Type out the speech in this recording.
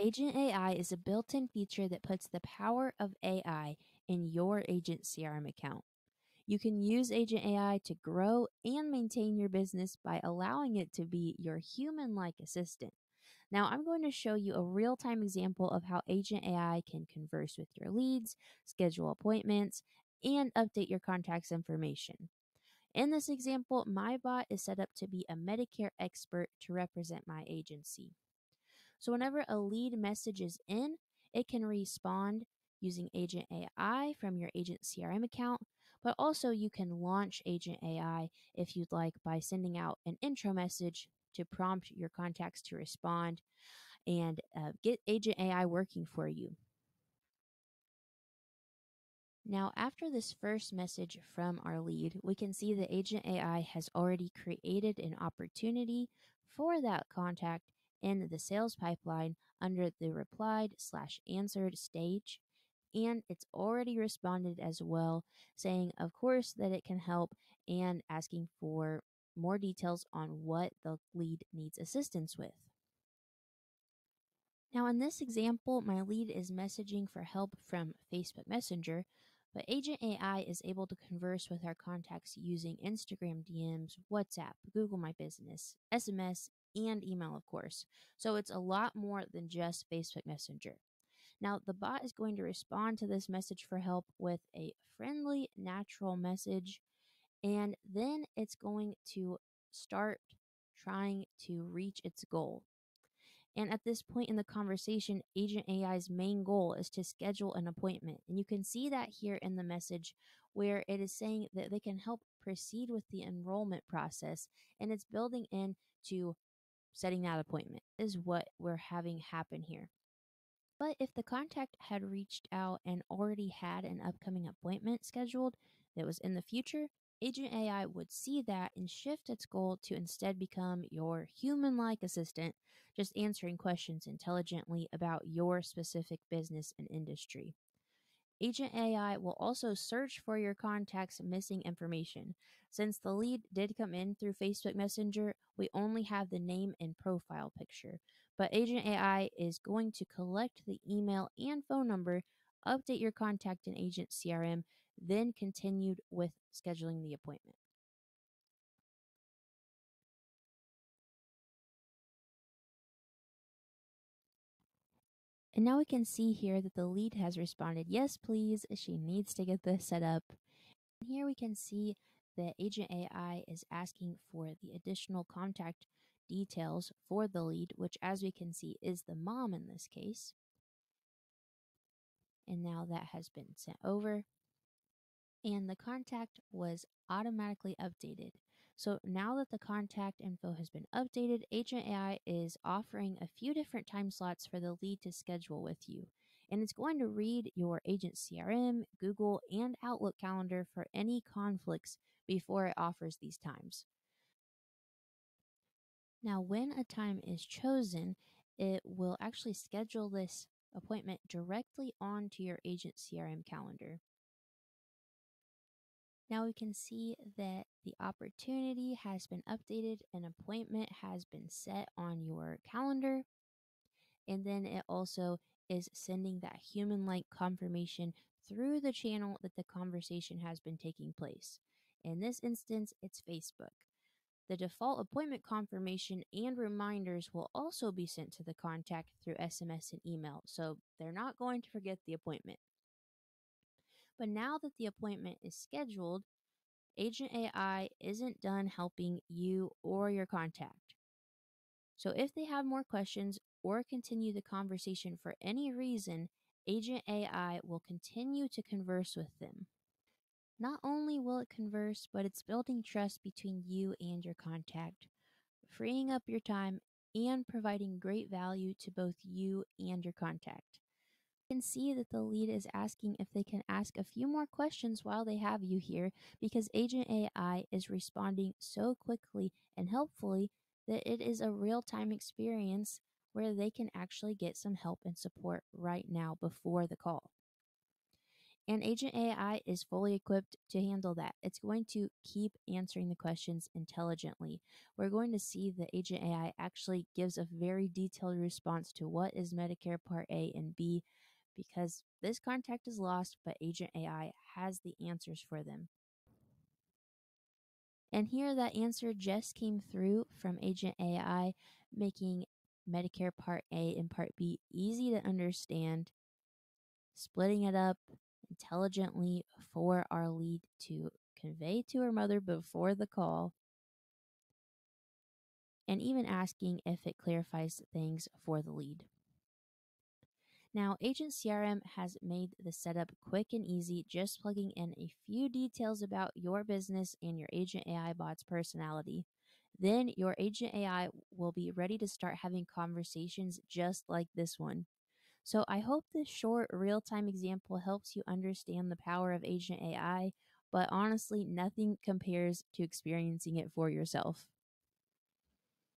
Agent AI is a built in feature that puts the power of AI in your agent CRM account. You can use Agent AI to grow and maintain your business by allowing it to be your human like assistant. Now, I'm going to show you a real time example of how Agent AI can converse with your leads, schedule appointments, and update your contacts information. In this example, my bot is set up to be a Medicare expert to represent my agency. So whenever a lead message is in, it can respond using Agent AI from your Agent CRM account, but also you can launch Agent AI if you'd like by sending out an intro message to prompt your contacts to respond and uh, get Agent AI working for you. Now, after this first message from our lead, we can see that Agent AI has already created an opportunity for that contact in the sales pipeline under the replied slash answered stage. And it's already responded as well, saying, of course, that it can help and asking for more details on what the lead needs assistance with. Now, in this example, my lead is messaging for help from Facebook Messenger, but Agent AI is able to converse with our contacts using Instagram DMs, WhatsApp, Google My Business, SMS, and email, of course. So it's a lot more than just Facebook Messenger. Now, the bot is going to respond to this message for help with a friendly, natural message, and then it's going to start trying to reach its goal. And at this point in the conversation, Agent AI's main goal is to schedule an appointment. And you can see that here in the message where it is saying that they can help proceed with the enrollment process. And it's building in to setting that appointment, is what we're having happen here. But if the contact had reached out and already had an upcoming appointment scheduled that was in the future, Agent AI would see that and shift its goal to instead become your human like assistant, just answering questions intelligently about your specific business and industry. Agent AI will also search for your contact's missing information. Since the lead did come in through Facebook Messenger, we only have the name and profile picture. But Agent AI is going to collect the email and phone number, update your contact in Agent CRM, then continued with scheduling the appointment. And now we can see here that the lead has responded, yes, please, she needs to get this set up. And here we can see that Agent AI is asking for the additional contact details for the lead, which as we can see is the mom in this case. And now that has been sent over and the contact was automatically updated. So now that the contact info has been updated, Agent AI is offering a few different time slots for the lead to schedule with you. And it's going to read your agent CRM, Google, and Outlook calendar for any conflicts before it offers these times. Now, when a time is chosen, it will actually schedule this appointment directly onto your agent CRM calendar. Now we can see that the opportunity has been updated, an appointment has been set on your calendar, and then it also is sending that human like confirmation through the channel that the conversation has been taking place. In this instance, it's Facebook. The default appointment confirmation and reminders will also be sent to the contact through SMS and email, so they're not going to forget the appointment. But now that the appointment is scheduled, Agent AI isn't done helping you or your contact. So if they have more questions or continue the conversation for any reason, Agent AI will continue to converse with them. Not only will it converse, but it's building trust between you and your contact, freeing up your time and providing great value to both you and your contact can see that the lead is asking if they can ask a few more questions while they have you here because Agent AI is responding so quickly and helpfully that it is a real time experience where they can actually get some help and support right now before the call. And Agent AI is fully equipped to handle that. It's going to keep answering the questions intelligently. We're going to see that Agent AI actually gives a very detailed response to what is Medicare Part A and B because this contact is lost, but Agent AI has the answers for them. And here, that answer just came through from Agent AI, making Medicare Part A and Part B easy to understand, splitting it up intelligently for our lead to convey to her mother before the call, and even asking if it clarifies things for the lead. Now, Agent CRM has made the setup quick and easy, just plugging in a few details about your business and your Agent AI bot's personality. Then your Agent AI will be ready to start having conversations just like this one. So I hope this short real time example helps you understand the power of Agent AI, but honestly, nothing compares to experiencing it for yourself.